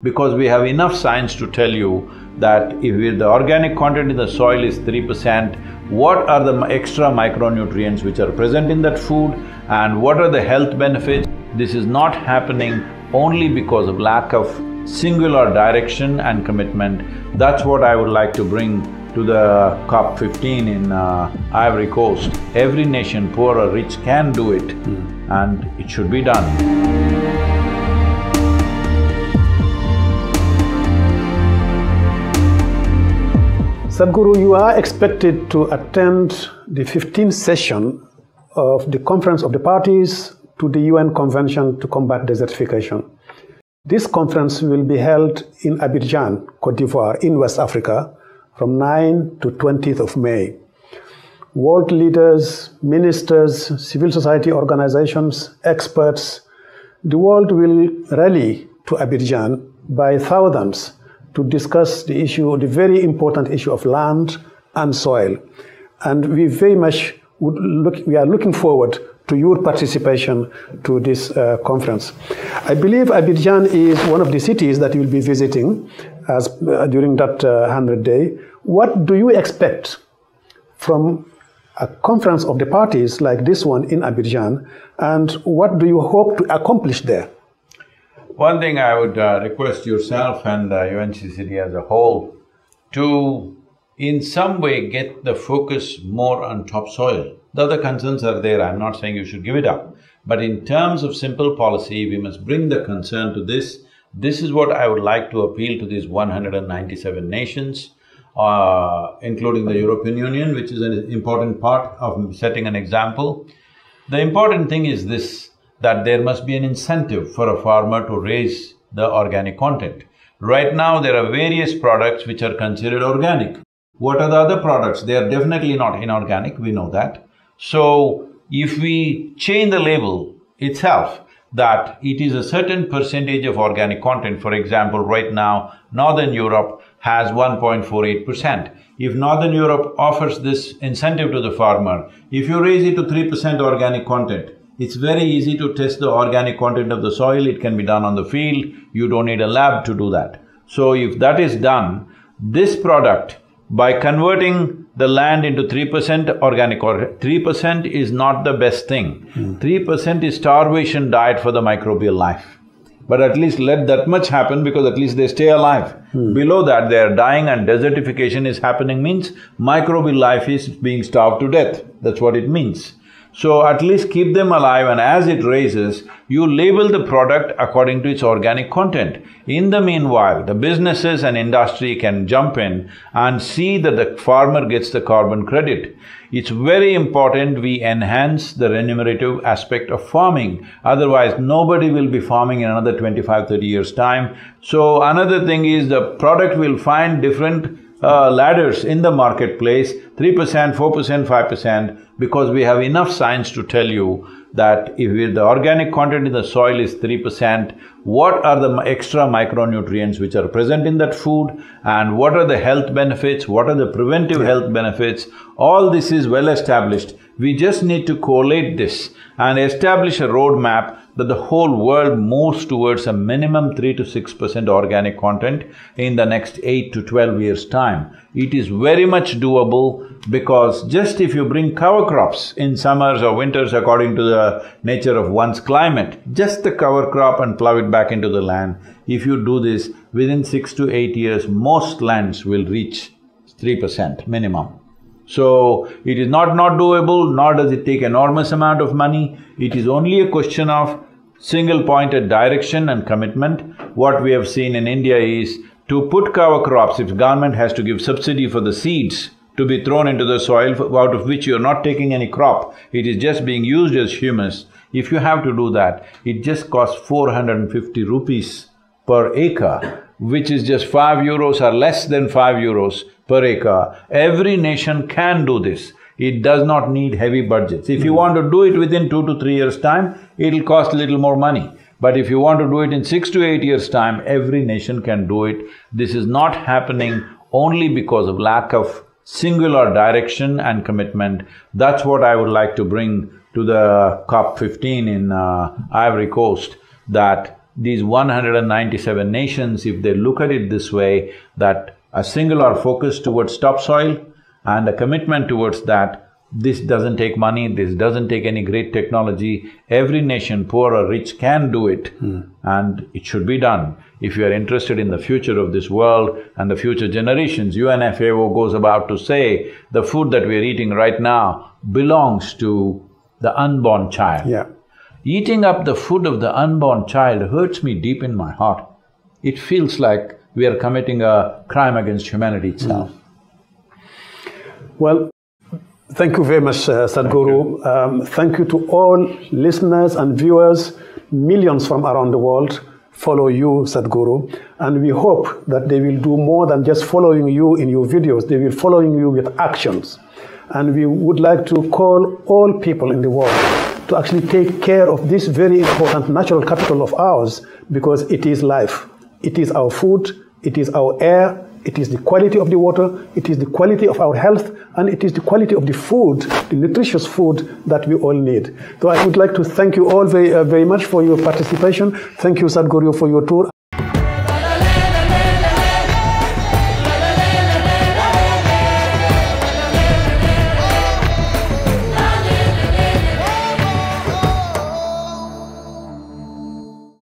Because we have enough science to tell you that if the organic content in the soil is three percent, what are the extra micronutrients which are present in that food and what are the health benefits? This is not happening only because of lack of singular direction and commitment. That's what I would like to bring to the COP 15 in uh, Ivory Coast. Every nation, poor or rich, can do it and it should be done. Sadhguru, you are expected to attend the 15th session of the Conference of the Parties to the UN Convention to Combat Desertification. This conference will be held in Abidjan, Cote d'Ivoire, in West Africa, from 9 to 20th of May. World leaders, ministers, civil society organizations, experts, the world will rally to Abidjan by thousands to discuss the issue, the very important issue of land and soil. And we very much look, we are looking forward to your participation to this uh, conference. I believe Abidjan is one of the cities that you'll be visiting as, uh, during that uh, 100 day. What do you expect from a conference of the parties like this one in Abidjan, and what do you hope to accomplish there? One thing I would uh, request yourself and uh, UNCCD as a whole to in some way get the focus more on topsoil. The other concerns are there, I'm not saying you should give it up. But in terms of simple policy, we must bring the concern to this. This is what I would like to appeal to these 197 nations, uh, including the European Union, which is an important part of setting an example. The important thing is this, that there must be an incentive for a farmer to raise the organic content. Right now, there are various products which are considered organic. What are the other products? They are definitely not inorganic, we know that. So, if we change the label itself, that it is a certain percentage of organic content, for example, right now, Northern Europe has 1.48 percent. If Northern Europe offers this incentive to the farmer, if you raise it to 3 percent organic content, it's very easy to test the organic content of the soil, it can be done on the field, you don't need a lab to do that. So if that is done, this product, by converting the land into three percent organic or three percent is not the best thing. Three percent is starvation diet for the microbial life. But at least let that much happen because at least they stay alive. Below that, they are dying and desertification is happening means microbial life is being starved to death. That's what it means. So at least keep them alive and as it raises, you label the product according to its organic content. In the meanwhile, the businesses and industry can jump in and see that the farmer gets the carbon credit. It's very important we enhance the remunerative aspect of farming, otherwise nobody will be farming in another 25, 30 years' time. So another thing is the product will find different uh, ladders in the marketplace, three percent, four percent, five percent, because we have enough science to tell you that if the organic content in the soil is three percent, what are the extra micronutrients which are present in that food and what are the health benefits, what are the preventive health benefits, all this is well established. We just need to collate this and establish a roadmap that the whole world moves towards a minimum three to six percent organic content in the next eight to twelve years' time. It is very much doable because just if you bring cover crops in summers or winters according to the nature of one's climate, just the cover crop and plow it back into the land, if you do this, within six to eight years, most lands will reach three percent minimum. So, it is not not doable, nor does it take enormous amount of money, it is only a question of single-pointed direction and commitment. What we have seen in India is to put cover crops, if government has to give subsidy for the seeds to be thrown into the soil out of which you're not taking any crop, it is just being used as humus. If you have to do that, it just costs 450 rupees per acre, which is just five euros or less than five euros per acre. Every nation can do this. It does not need heavy budgets. If you want to do it within two to three years' time, it'll cost a little more money. But if you want to do it in six to eight years' time, every nation can do it. This is not happening only because of lack of singular direction and commitment. That's what I would like to bring to the COP 15 in uh, Ivory Coast, that these 197 nations, if they look at it this way, that a singular focus towards topsoil and a commitment towards that, this doesn't take money, this doesn't take any great technology. Every nation, poor or rich, can do it hmm. and it should be done. If you are interested in the future of this world and the future generations, UNFAO goes about to say the food that we are eating right now belongs to the unborn child. Yeah. Eating up the food of the unborn child hurts me deep in my heart. It feels like we are committing a crime against humanity itself. Well, thank you very much, uh, Sadhguru. Um, thank you to all listeners and viewers. Millions from around the world follow you, Sadhguru, and we hope that they will do more than just following you in your videos. They will following you with actions. And we would like to call all people in the world to actually take care of this very important natural capital of ours because it is life. It is our food, it is our air, it is the quality of the water, it is the quality of our health, and it is the quality of the food, the nutritious food that we all need. So I would like to thank you all very, uh, very much for your participation. Thank you, Sadhguru, for your tour.